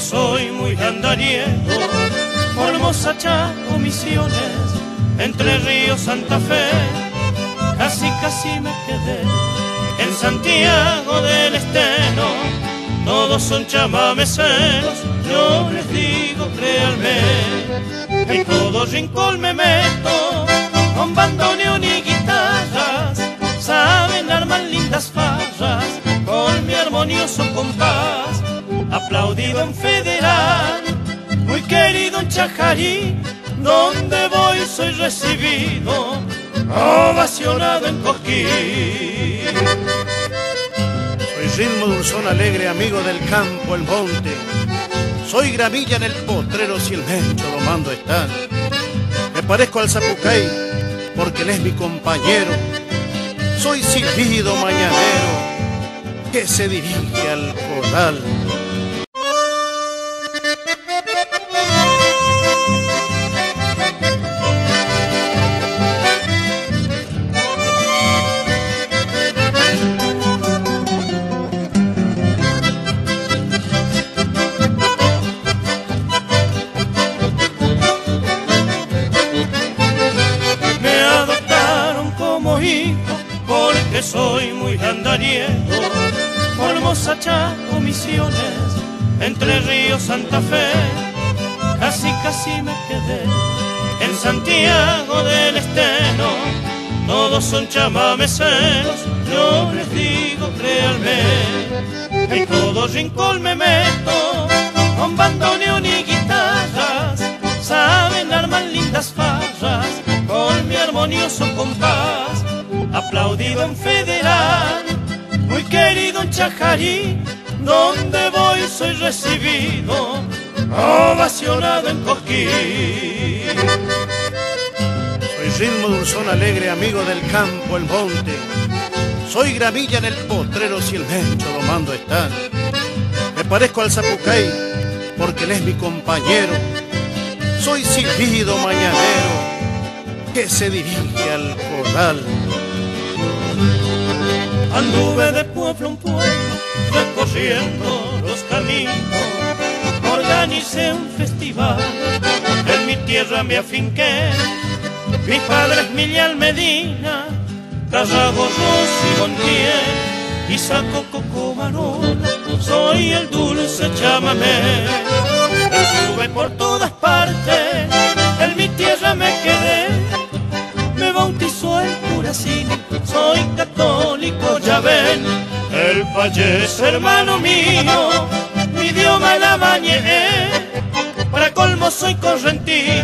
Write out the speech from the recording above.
soy muy andariego, Formosa, Chaco, Misiones, Entre Ríos, Santa Fe, casi casi me quedé en Santiago del Estero, todos son chamameceros, yo les digo créanme, en todo rincón me meto, con bandoneón y guitarras, saben armar lindas farras, con mi armonioso compás aplaudido en federal, muy querido en Chajarí, donde voy soy recibido, ovacionado en Coquín. Soy ritmo dulzón alegre, amigo del campo, el monte. Soy gramilla en el potrero si el mencho domando está. Me parezco al zapucay porque él es mi compañero. Soy silbido mañanero que se dirige al corral. Soy muy andariego. Formosa, Chaco, Misiones, Entre Ríos, Santa Fe, casi casi me quedé en Santiago del Estero. Todos son chamameceros, yo les digo créanme, en todo rincón me meto, con bandoneón y guitarras, saben armar lindas farras, con mi armonioso compás, Chajarí, donde voy soy recibido, ovacionado en Coquín. Soy ritmo dulzón alegre, amigo del campo, el monte. Soy gramilla en el potrero si el mencho domando está. Me parezco al zapucay porque él es mi compañero. Soy silbido mañanero que se dirige al corral. Anduve de pueblo en pueblo, recorriendo los caminos. Organicé un festival, en mi tierra me afinqué. Mi padre es Milian Medina, Tarragorros y Montiel, y saco Coco Manola, soy el dulce chamamé. Estuve por todas partes, ya ven, el payés hermano mío, mi idioma la bañé, para colmo soy correntino.